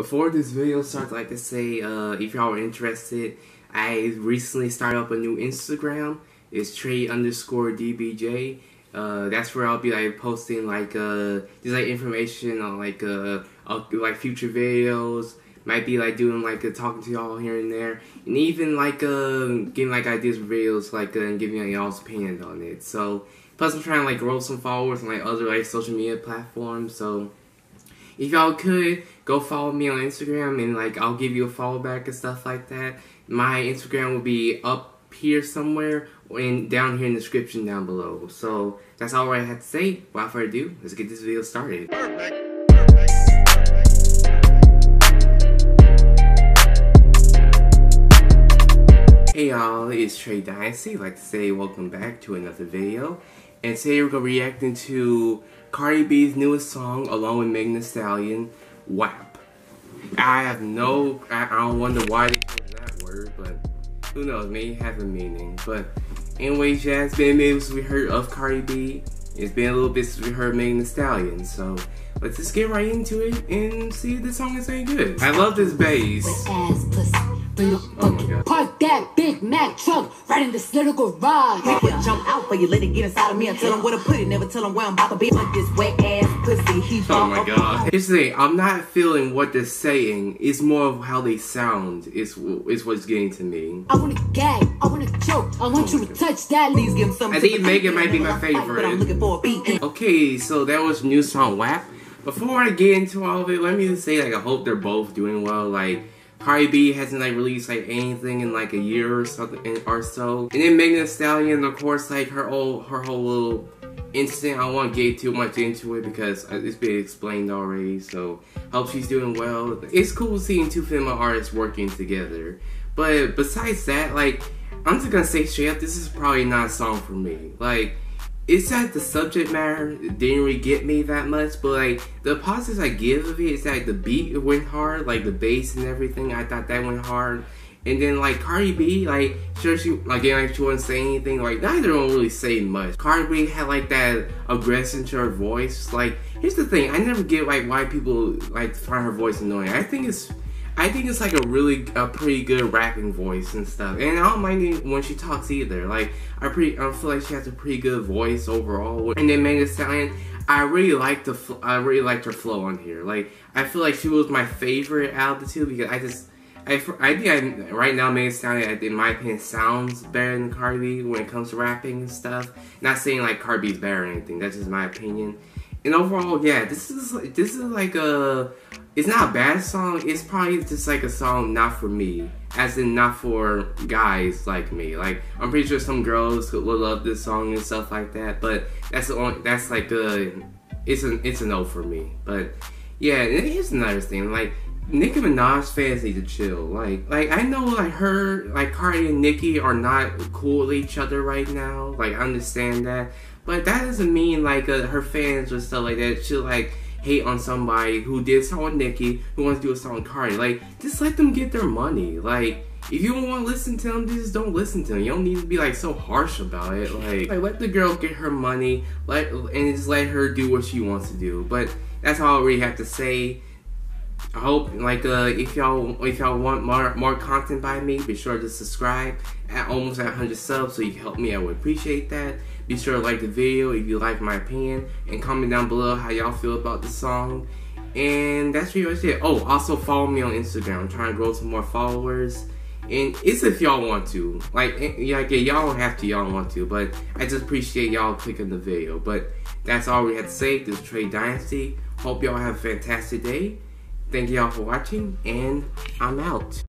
Before this video starts, I'd like to say, uh, if y'all are interested, I recently started up a new Instagram. It's Trey underscore DBJ. Uh, that's where I'll be like posting like uh, just like information on like uh, like future videos. Might be like doing like uh, talking to y'all here and there, and even like uh, getting like ideas for videos, like uh, and giving y'all's opinion on it. So plus I'm trying to like grow some followers on like other like social media platforms. So if y'all could go follow me on Instagram and like I'll give you a follow back and stuff like that. My Instagram will be up here somewhere and down here in the description down below. So that's all I had to say. Without further ado, let's get this video started. Perfect. Hey y'all, it's Trey Dynasty. I'd like to say welcome back to another video. And today we're going to be reacting to Cardi B's newest song along with Megan Thee Stallion, WAP. I have no, I, I don't wonder why they chose that word, but who knows, maybe it has a meaning. But anyways, yeah, it's been a minute since we heard of Cardi B. It's been a little bit since we heard Megan Thee Stallion, so let's just get right into it and see if the song is any good. I love this bass. Bring a oh Park that Big Mac truck right in this little garage. Make it jump out for you, let it get inside of me. I tell him where to put it, never tell him where I'm about to be. Like this wet ass pussy, he Oh my god. Here's the thing, I'm not feeling what they're saying. It's more of how they sound. Is is what's getting to me. I wanna gag, I wanna choke, I want oh you to God. touch that. Please give him something. I think Megan might be my favorite. I'm looking for a beat. Okay, so that was new song WAP. Before I get into all of it, let me just say like I hope they're both doing well. Like Cardi B hasn't like released like anything in like a year or something or so. And then Megan Thee Stallion, of course, like her whole her whole little incident. I won't get too much into it because uh, it's been explained already. So hope she's doing well. It's cool seeing two female artists working together. But besides that, like I'm just gonna say straight up, this is probably not a song for me. Like it's that the subject matter didn't really get me that much, but like the positives I give of it is that the beat went hard, like the bass and everything. I thought that went hard. And then like Cardi B, like sure she like like she wouldn't say anything. Like neither one really say much. Cardi B had like that aggression to her voice. Like here's the thing, I never get like why people like find her voice annoying. I think it's I think it's like a really a pretty good rapping voice and stuff. And I don't mind it when she talks either. Like I pretty I feel like she has a pretty good voice overall. And then Megan Stallion, I really like the I really liked her flow on here. Like I feel like she was my favorite out of the two because I just I, I think I right now Megan Stallion in my opinion sounds better than Cardi when it comes to rapping and stuff. Not saying like Cardi B's better or anything. That's just my opinion. And overall, yeah, this is this is like a it's not a bad song. It's probably just like a song not for me, as in not for guys like me. Like I'm pretty sure some girls will love this song and stuff like that. But that's the only, that's like a it's an it's a no for me. But yeah, here's another thing. Like Nicki Minaj fans need to chill. Like, like I know like her, like Cardi and Nicki are not cool with each other right now. Like, I understand that, but that doesn't mean like uh, her fans or stuff like that should like hate on somebody who did song with Nicki, who wants to do a song with Cardi. Like, just let them get their money. Like, if you don't want to listen to them, just don't listen to them. You don't need to be like so harsh about it. Like, like let the girl get her money, let and just let her do what she wants to do. But that's all I really have to say. I hope like uh, if y'all if y'all want more more content by me, be sure to subscribe at almost at 100 subs so you can help me. I would appreciate that. Be sure to like the video if you like my opinion and comment down below how y'all feel about the song. And that's pretty much it. Oh, also follow me on Instagram. I'm trying to grow some more followers. And it's if y'all want to. Like, eh, yeah, y'all don't have to, y'all want to. But I just appreciate y'all clicking the video. But that's all we had to say. This is Trey Dynasty. Hope y'all have a fantastic day. Thank y'all for watching, and I'm out.